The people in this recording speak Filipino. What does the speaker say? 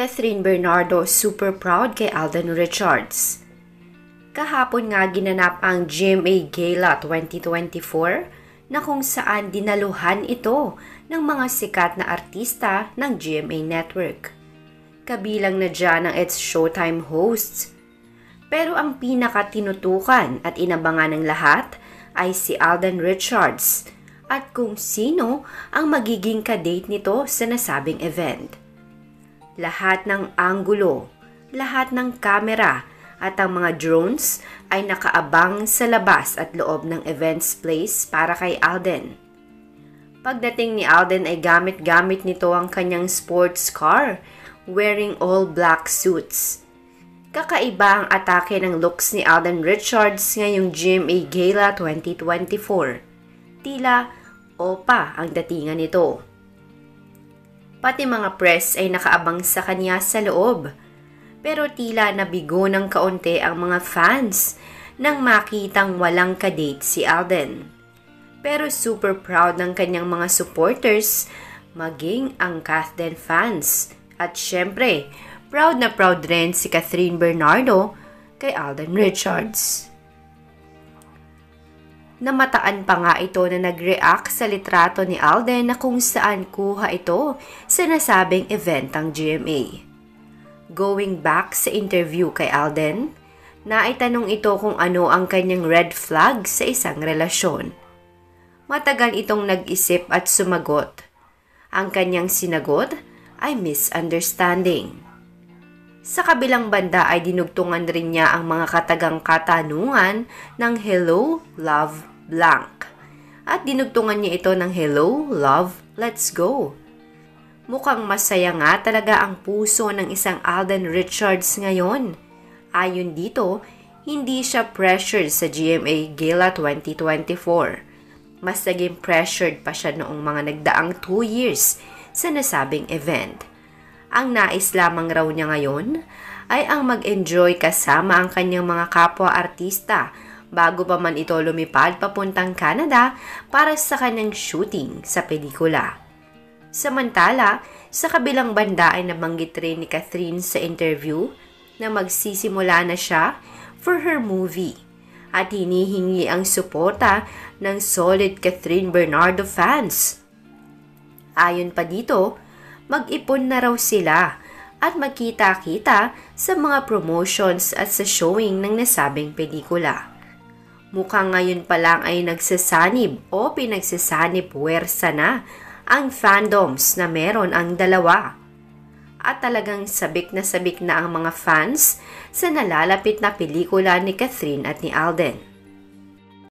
Catherine Bernardo super proud kay Alden Richards. Kahapon nga ginanap ang GMA Gala 2024 na kung saan dinaluhan ito ng mga sikat na artista ng GMA Network. Kabilang na dyan ang It's Showtime hosts. Pero ang pinakatinutukan at inabangan ng lahat ay si Alden Richards at kung sino ang magiging kadate nito sa nasabing event. Lahat ng anggulo, lahat ng kamera at ang mga drones ay nakaabang sa labas at loob ng events place para kay Alden. Pagdating ni Alden ay gamit-gamit nito ang kanyang sports car, wearing all black suits. Kakaiba ang atake ng looks ni Alden Richards ngayong GMA Gala 2024. Tila opa ang datingan nito. Pati mga press ay nakaabang sa kanya sa loob. Pero tila nabigo ng kaunti ang mga fans nang makitang walang kadate si Alden. Pero super proud ng kanyang mga supporters, maging ang Kathden fans. At syempre, proud na proud rin si Catherine Bernardo kay Alden Richards. Namataan pa nga ito na nag-react sa litrato ni Alden na kung saan kuha ito sa nasabing event ng GMA. Going back sa interview kay Alden, naitanong ito kung ano ang kanyang red flag sa isang relasyon. Matagal itong nag-isip at sumagot. Ang kanyang sinagot ay misunderstanding. Sa kabilang banda ay dinugtungan rin niya ang mga katagang katanungan ng Hello, Love, Blank. At dinugtungan niya ito ng Hello, Love, Let's Go. Mukhang masaya nga talaga ang puso ng isang Alden Richards ngayon. Ayon dito, hindi siya pressured sa GMA Gala 2024. Mas naging pressured pa siya noong mga nagdaang 2 years sa nasabing event. Ang nais lamang raw niya ngayon ay ang mag-enjoy kasama ang kanyang mga kapwa-artista bago pa man ito lumipad papuntang Canada para sa kanyang shooting sa pelikula. Samantala, sa kabilang banda ay nabanggit rin ni Catherine sa interview na magsisimula na siya for her movie at hinihingi ang suporta ng solid Catherine Bernardo fans. Ayon pa dito, mag-ipon na raw sila at magkita-kita sa mga promotions at sa showing ng nasabing pelikula. Mukhang ngayon pa lang ay nagsasanib o pinagsasanib puwersa na ang fandoms na meron ang dalawa. At talagang sabik na sabik na ang mga fans sa nalalapit na pelikula ni Catherine at ni Alden.